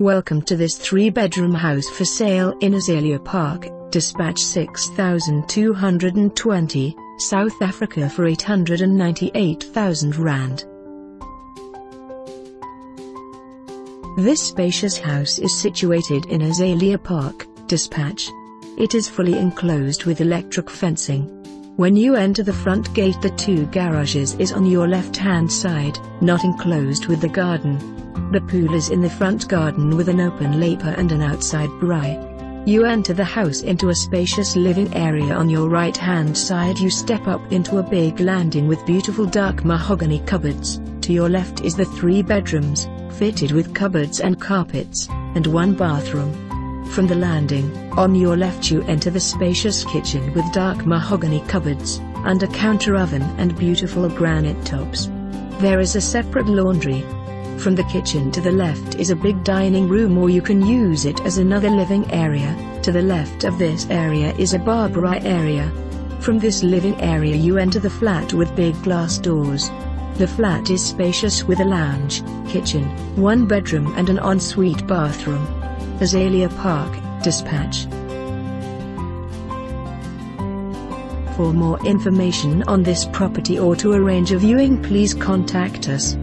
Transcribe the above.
Welcome to this three-bedroom house for sale in Azalea Park, Despatch 6220, South Africa for 898,000 Rand. This spacious house is situated in Azalea Park, Despatch. It is fully enclosed with electric fencing. When you enter the front gate the two garages is on your left-hand side, not enclosed with the garden. The pool is in the front garden with an open lapa and an outside braai. You enter the house into a spacious living area on your right hand side you step up into a big landing with beautiful dark mahogany cupboards, to your left is the three bedrooms, fitted with cupboards and carpets, and one bathroom. From the landing, on your left you enter the spacious kitchen with dark mahogany cupboards, under counter oven and beautiful granite tops. There is a separate laundry, from the kitchen to the left is a big dining room or you can use it as another living area. To the left of this area is a bar braai area. From this living area you enter the flat with big glass doors. The flat is spacious with a lounge, kitchen, one bedroom and an ensuite bathroom. Azalea Park, Despatch. For more information on this property or to arrange a viewing please contact us.